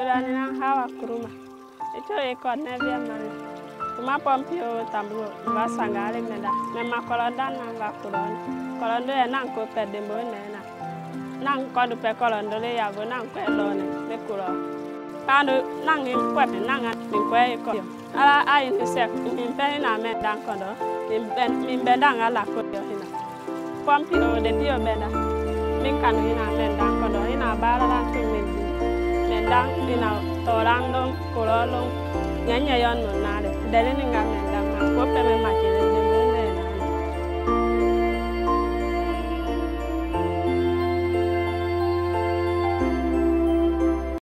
ดูแลนี่นัะข้าวกรุมาเจ้าเอกอนเนี่ยเบี้ยมัถ้ามาพอมพิโยตามรู้ว่าสังกาเล่นนี่ละแม่มาคนดันนังกับคนคนด้อยนั่งกูเปิดเดมบุนเนี่ยนะนั่งคนดูเป็คนดูเลยอยากกูนั่งกูเอลอนเนี่กูรอ้าดูนั่งยิกูเป็นนั่งอ่ะยิ้กูเอกอดอะไรอินเสกยิ้มเป็นหน้าแม่ดังคนดูมีเป็นมีเป็นดังอะไรกคนเดียวเห็นนะพอมพิโยเด็ดเดียวเบ็ดนะมิ่งันยิ้มน้าแม่ดังคนดูยิ้มหน้าบ้าแล้วนะ đang đi dang ina torang dong kolo long nyanya yon mo na de dele ni ngam ne dang na